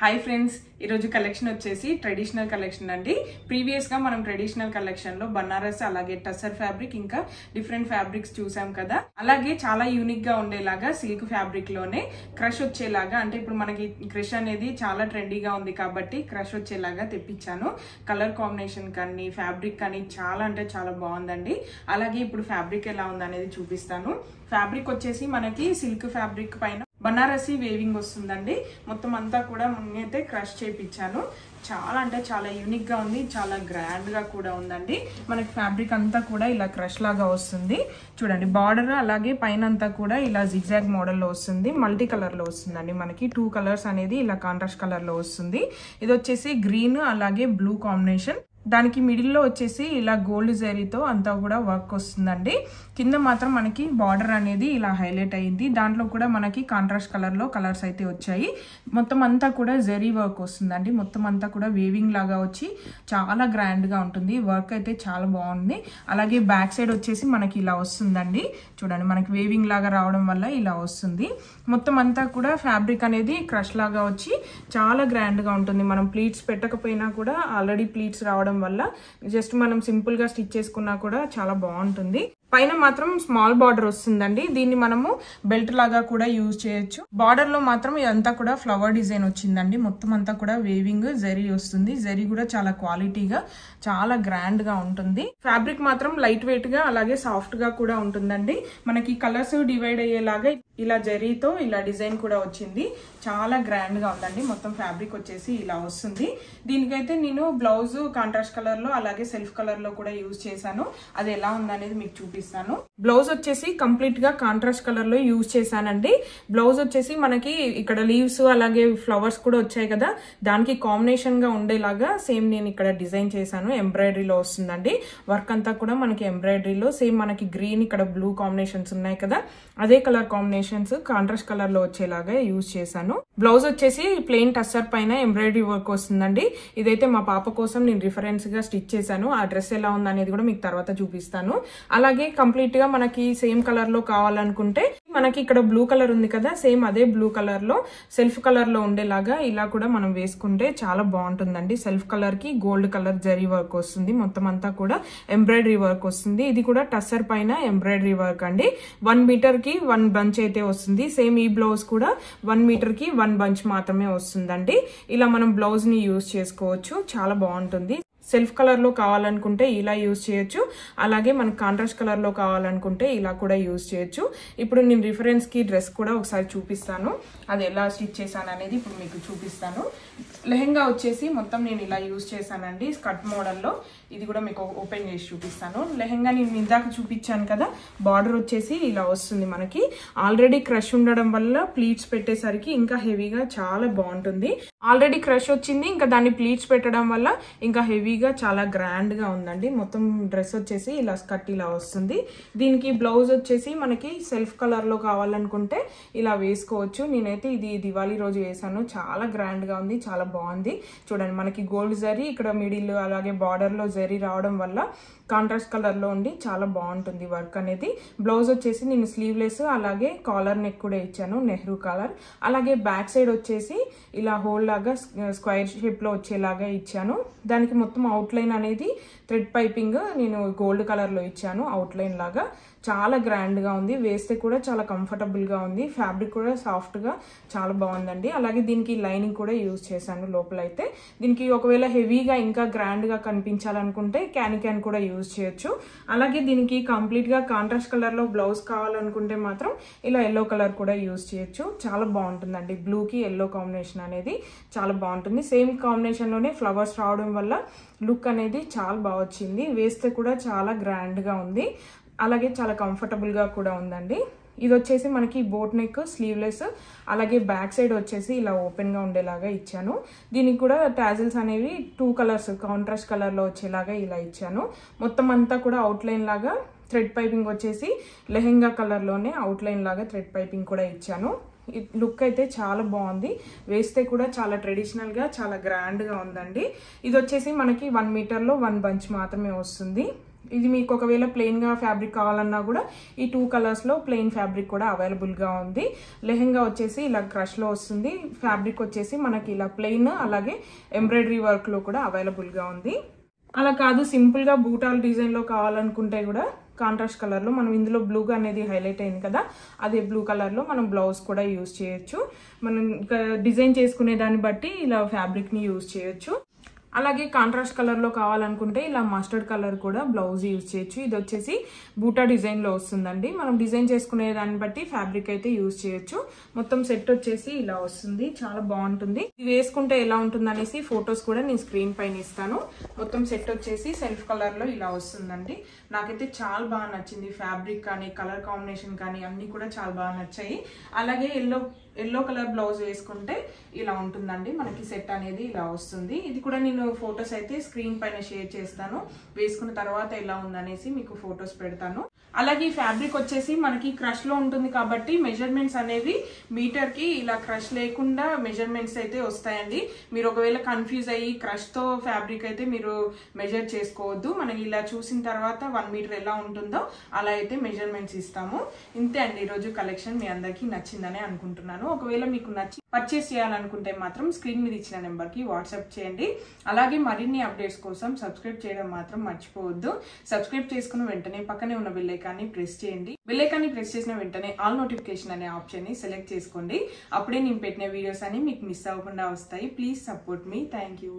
Hi friends ఈరోజు collection వచ్చేసి traditional collection అండి. ప్రీవియస్గా మనం ట్రెడిషనల్ కలెక్షన్లో బనారస్ అలాగే టసర్ ఫ్యాబ్రిక్ ఇంకా డిఫరెంట్ ఫ్యాబ్రిక్స్ చూసాం కదా. అలాగే చాలా యూనిక్గా ఉండేలాగా సిల్క్ ఫ్యాబ్రిక్లోనే క్రష్ వచ్చేలాగా అంటే ఇప్పుడు మనకి క్రష్ అనేది చాలా ట్రెండీగా ఉంది కాబట్టి క్రష్ వచ్చేలాగా తెప్పించాను. కలర్ కాంబినేషన్ కానీ ఫ్యాబ్రిక్ కానీ చాలా అంటే చాలా బాగుందండి. అలాగే ఇప్పుడు ఫ్యాబ్రిక్ ఎలా ఉందనేది చూపిస్తాను. ఫ్యాబ్రిక్ వచ్చేసి మనకి సిల్క్ ఫ్యాబ్రిక్ పైన బనారసి వేవింగ్ వస్తుందండి. మొత్తం అంతా కూడా ముందైతే క్రష్ చేయించాను చాలా అంటే చాలా యూనిక్గా ఉంది చాలా గ్రాండ్గా కూడా ఉందండి. మనకి ఫ్యాబ్రిక్ అంతా కూడా ఇలా క్రష్ లాగా వస్తుంది. చూడండి బార్డర్ అలాగే పైన అంతా కూడా ఇలా జిగ్జాగ్ మోడల్లో వస్తుంది. మల్టీ కలర్లో వస్తుందండి మనకి. టూ కలర్స్ అనేది ఇలా కాంట్రాస్ట్ కలర్లో వస్తుంది. ఇది వచ్చేసి గ్రీన్ అలాగే బ్లూ కాంబినేషన్ దానికి మిడిల్లో వచ్చేసి ఇలా గోల్డ్ జరీతో అంతా కూడా వర్క్ వస్తుందండి. కింద మాత్రం మనకి బార్డర్ అనేది ఇలా హైలైట్ అయింది. దాంట్లో కూడా మనకి కాంట్రాస్ట్ కలర్లో కలర్స్ అయితే వచ్చాయి. మొత్తం అంతా కూడా జరీ వర్క్ వస్తుందండి. మొత్తం అంతా కూడా వేవింగ్ లాగా వచ్చి చాలా గ్రాండ్గా ఉంటుంది. వర్క్ అయితే చాలా బాగుంది. అలాగే బ్యాక్ సైడ్ వచ్చేసి మనకి ఇలా వస్తుందండి. చూడండి మనకి వేవింగ్ లాగా రావడం వల్ల ఇలా వస్తుంది. మొత్తం అంతా కూడా ఫ్యాబ్రిక్ అనేది క్రష్ లాగా వచ్చి చాలా గ్రాండ్గా ఉంటుంది. మనం ప్లీట్స్ పెట్టకపోయినా కూడా ఆల్రెడీ ప్లీట్స్ రావడం వల్ల జస్ట్ మనం సింపుల్గా స్టిచ్ చేసుకున్నా కూడా చాలా బాగుంటుంది. పైన మాత్రం స్మాల్ బార్డర్ వస్తుందండి. దీన్ని మనము బెల్ట్ లాగా కూడా యూజ్ చేయొచ్చు. బార్డర్లో మాత్రం ఇదంతా కూడా ఫ్లవర్ డిజైన్ వచ్చిందండి. మొత్తం అంతా కూడా వేవింగ్ జరీ వస్తుంది. జరీ కూడా చాలా క్వాలిటీగా చాలా గ్రాండ్గా ఉంటుంది. ఫ్యాబ్రిక్ మాత్రం లైట్ వెయిట్గా అలాగే సాఫ్ట్గా కూడా ఉంటుందండి. మనకి కలర్స్ డివైడ్ అయ్యేలాగా ఇలా జరీతో ఇలా డిజైన్ కూడా వచ్చింది. చాలా గ్రాండ్గా ఉందండి. మొత్తం ఫ్యాబ్రిక్ వచ్చేసి ఇలా వస్తుంది. దీనికైతే నేను బ్లౌజ్ కాంట్రాస్ట్ కలర్లో అలాగే సెల్ఫ్ కలర్లో కూడా యూజ్ చేశాను. అది ఎలా ఉందనేది మీకు చూపిస్తాను. బ్లౌజ్ వచ్చేసి కంప్లీట్గా కాంట్రాస్ట్ కలర్లో యూజ్ చేశానండి. బ్లౌజ్ వచ్చేసి మనకి ఇక్కడ లీవ్స్ అలాగే ఫ్లవర్స్ కూడా వచ్చాయి కదా. దానికి కాంబినేషన్గా ఉండేలాగా సేమ్ నేను ఇక్కడ డిజైన్ చేశాను. ఎంబ్రాయిడరీలో వస్తుందండి. వర్క్ అంతా కూడా మనకి ఎంబ్రాయిడరీలో. సేమ్ మనకి గ్రీన్ ఇక్కడ బ్లూ కాంబినేషన్స్ ఉన్నాయి కదా. అదే కలర్ కాంబినేషన్ కాంబినేషన్స్ కాంట్రాస్ట్ కలర్లో వచ్చేలాగా యూజ్ చేశాను. బ్లౌజ్ వచ్చేసి ప్లెయిన్ టస్సర్ పైన ఎంబ్రాయిడరీ వర్క్ వస్తుందండి. ఇదైతే మా పాప కోసం నేను రిఫరెన్స్గా స్టిచ్ చేశాను. ఆ డ్రెస్ ఎలా ఉంది అనేది కూడా మీకు తర్వాత చూపిస్తాను. అలాగే కంప్లీట్గా మనకి సేమ్ కలర్లో కావాలనుకుంటే మనకి ఇక్కడ బ్లూ కలర్ ఉంది కదా సేమ్ అదే బ్లూ కలర్లో సెల్ఫ్ కలర్లో ఉండేలాగా ఇలా కూడా మనం వేసుకుంటే చాలా బాగుంటుందండి. సెల్ఫ్ కలర్కి గోల్డ్ కలర్ జరీ వర్క్ వస్తుంది. మొత్తం అంతా కూడా ఎంబ్రాయిడరీ వర్క్ వస్తుంది. ఇది కూడా టస్సర్ పైన ఎంబ్రాయిడరీ వర్క్ అండి. వన్ మీటర్కి వన్ బంచ్ అయితే వస్తుంది. సేమ్ ఈ బ్లౌజ్ కూడా వన్ మీటర్కి వన్ బంచ్ మాత్రమే వస్తుందండి. ఇలా మనం బ్లౌజ్ని యూజ్ చేసుకోవచ్చు. చాలా బాగుంటుంది. సెల్ఫ్ కలర్లో కావాలనుకుంటే ఇలా యూజ్ చేయొచ్చు. అలాగే మనకు కాంట్రాస్ట్ కలర్లో కావాలనుకుంటే ఇలా కూడా యూజ్ చేయొచ్చు. ఇప్పుడు నేను రిఫరెన్స్కి డ్రెస్ కూడా ఒకసారి చూపిస్తాను. అది ఎలా స్టిచ్ చేశాను అనేది ఇప్పుడు మీకు చూపిస్తాను. లెహెంగా వచ్చేసి మొత్తం నేను ఇలా యూజ్ చేశానండి స్కర్ట్ మోడల్లో. ఇది కూడా మీకు ఓపెన్ చేసి చూపిస్తాను. లెహెంగా నేను ఇందాక చూపించాను కదా బార్డర్ వచ్చేసి ఇలా వస్తుంది మనకి. ఆల్రెడీ క్రష్ ఉండడం వల్ల ప్లీట్స్ పెట్టేసరికి ఇంకా హెవీగా చాలా బాగుంటుంది. ఆల్రెడీ క్రష్ వచ్చింది ఇంకా దాన్ని ప్లీట్స్ పెట్టడం వల్ల ఇంకా హెవీగా చాలా గ్రాండ్గా ఉందండి. మొత్తం డ్రెస్ వచ్చేసి ఇలా స్కర్ట్ ఇలా వస్తుంది. దీనికి బ్లౌజ్ వచ్చేసి మనకి సెల్ఫ్ కలర్లో కావాలనుకుంటే ఇలా వేసుకోవచ్చు. నేనైతే ఇది దివాళీ రోజు వేసాను చాలా గ్రాండ్గా ఉంది చాలా బాగుంది. చూడండి మనకి గోల్డ్ జరీ ఇక్కడ మిడిల్ అలాగే బార్డర్లో జరీ రావడం వల్ల కాంట్రాస్ట్ కలర్లో ఉండి చాలా బాగుంటుంది వర్క్ అనేది. బ్లౌజ్ వచ్చేసి నేను స్లీవ్లెస్ అలాగే కాలర్ నెక్ కూడా ఇచ్చాను నెహ్రూ కాలర్ అలాగే బ్యాక్ సైడ్ వచ్చేసి ఇలా హోల్ లాగా స్క్వైర్ షేప్లో వచ్చేలాగా ఇచ్చాను. దానికి మొత్తం అవుట్లైన్ అనేది థ్రెడ్ పైపింగ్ నేను గోల్డ్ కలర్లో ఇచ్చాను అవుట్లైన్ లాగా. చాలా గ్రాండ్గా ఉంది వేస్తే కూడా చాలా కంఫర్టబుల్గా ఉంది. ఫ్యాబ్రిక్ కూడా సాఫ్ట్గా చాలా బాగుందండి. అలాగే దీనికి లైనింగ్ కూడా యూజ్ చేశాను. లోపల అయితే దీనికి ఒకవేళ హెవీగా ఇంకా గ్రాండ్గా కనిపించాలనుకుంటే క్యాన్ క్యాన్ కూడా యూజ్ చేయొచ్చు. అలాగే దీనికి కంప్లీట్గా కాంట్రాస్ట్ కలర్లో బ్లౌజ్ కావాలనుకుంటే మాత్రం ఇలా ఎల్లో కలర్ కూడా యూజ్ చేయొచ్చు. చాలా బాగుంటుందండి. బ్లూకి ఎల్లో కాంబినేషన్ అనేది చాలా బాగుంటుంది. సేమ్ కాంబినేషన్లోనే ఫ్లవర్స్ రావడం వల్ల లుక్ అనేది చాలా బాగా వచ్చింది. వేస్తే కూడా చాలా గ్రాండ్గా ఉంది. అలాగే చాలా కంఫర్టబుల్గా కూడా ఉందండి. ఇది వచ్చేసి మనకి బోట్ నెక్ స్లీవ్లెస్ అలాగే బ్యాక్ సైడ్ వచ్చేసి ఇలా ఓపెన్గా ఉండేలాగా ఇచ్చాను. దీనికి కూడా ట్యాజిల్స్ అనేవి టూ కలర్స్ కాంట్రాస్ట్ కలర్లో వచ్చేలాగా ఇలా ఇచ్చాను. మొత్తం అంతా కూడా అవుట్లైన్ లాగా థ్రెడ్ పైపింగ్ వచ్చేసి లెహెంగా కలర్లోనే అవుట్లైన్ లాగా థ్రెడ్ పైపింగ్ కూడా ఇచ్చాను. లుక్ అయితే చాలా బాగుంది. వేస్తే కూడా చాలా ట్రెడిషనల్గా చాలా గ్రాండ్గా ఉందండి. ఇది వచ్చేసి మనకి వన్ మీటర్లో వన్ బంచ్ మాత్రమే వస్తుంది. ఇది మీకు ఒకవేళ ప్లెయిన్గా ఫ్యాబ్రిక్ కావాలన్నా కూడా ఈ టూ కలర్స్లో ప్లెయిన్ ఫ్యాబ్రిక్ కూడా అవైలబుల్గా ఉంది. లెహెంగా వచ్చేసి ఇలా క్రష్లో వస్తుంది. ఫ్యాబ్రిక్ వచ్చేసి మనకి ఇలా ప్లెయిన్ అలాగే ఎంబ్రాయిడరీ వర్క్లో కూడా అవైలబుల్గా ఉంది. అలా కాదు సింపుల్గా బూటాల్ డిజైన్లో కావాలనుకుంటే కూడా కాంట్రాస్ట్ కలర్లో మనం ఇందులో బ్లూగా అనేది హైలైట్ అయింది కదా అదే బ్లూ కలర్లో మనం బ్లౌజ్ కూడా యూజ్ చేయొచ్చు. మనం ఇంకా డిజైన్ చేసుకునే దాన్ని బట్టి ఇలా ఫ్యాబ్రిక్ని యూజ్ చేయొచ్చు. అలాగే కాంట్రాస్ట్ కలర్లో కావాలనుకుంటే ఇలా మస్టర్డ్ కలర్ కూడా బ్లౌజ్ యూజ్ చేయొచ్చు. ఇది వచ్చేసి బూటా డిజైన్లో వస్తుందండి. మనం డిజైన్ చేసుకునే దాన్ని బట్టి ఫ్యాబ్రిక్ అయితే యూజ్ చేయొచ్చు. మొత్తం సెట్ వచ్చేసి ఇలా వస్తుంది. చాలా బాగుంటుంది. ఇది వేసుకుంటే ఎలా ఉంటుంది అనేసి ఫొటోస్ కూడా నేను స్క్రీన్ పైన ఇస్తాను. మొత్తం సెట్ వచ్చేసి సెల్ఫ్ కలర్లో ఇలా వస్తుందండి. నాకైతే చాలా బాగా నచ్చింది. ఫ్యాబ్రిక్ కానీ కలర్ కాంబినేషన్ కానీ అన్నీ కూడా చాలా బాగా నచ్చాయి. అలాగే ఎల్లో ఎల్లో కలర్ బ్లౌజ్ వేసుకుంటే ఇలా ఉంటుందండి. మనకి సెట్ అనేది ఇలా వస్తుంది. ఇది కూడా నేను ఫొటోస్ అయితే స్క్రీన్ పైన షేర్ చేస్తాను. వేసుకున్న తర్వాత ఎలా ఉందనేసి మీకు ఫొటోస్ పెడతాను. అలాగే ఈ ఫ్యాబ్రిక్ వచ్చేసి మనకి క్రష్లో ఉంటుంది కాబట్టి మెజర్మెంట్స్ అనేవి మీటర్కి ఇలా క్రష్ లేకుండా మెజర్మెంట్స్ అయితే వస్తాయండి. మీరు ఒకవేళ కన్ఫ్యూజ్ అయ్యి క్రష్తో ఫ్యాబ్రిక్ అయితే మీరు మెజర్ చేసుకోవద్దు. మనం ఇలా చూసిన తర్వాత వన్ మీటర్ ఎలా ఉంటుందో అలా అయితే మెజర్మెంట్స్ ఇస్తాము. ఇంతే అండి ఈరోజు కలెక్షన్ మీ అందరికీ నచ్చిందని అనుకుంటున్నాను. ఒకవేళ మీకు నచ్చి పర్చేస్ చేయాలనుకుంటే మాత్రం స్క్రీన్ మీద ఇచ్చిన నెంబర్కి వాట్సాప్ చేయండి. అలాగే మరిన్ని అప్డేట్స్ కోసం సబ్స్క్రైబ్ చేయడం మాత్రం మర్చిపోవద్దు. సబ్స్క్రైబ్ చేసుకున్న వెంటనే పక్కనే ఉన్న బెల్ ఐకాన్ని ప్రెస్ చేయండి. బెల్ ఐకాన్ని ప్రెస్ చేసిన వెంటనే ఆల్ నోటిఫికేషన్ అనే ఆప్షన్ని సెలెక్ట్ చేసుకోండి. అప్పుడే నేను పెట్టిన వీడియోస్ అని మీకు మిస్ అవ్వకుండా వస్తాయి. Please support me. Thank you.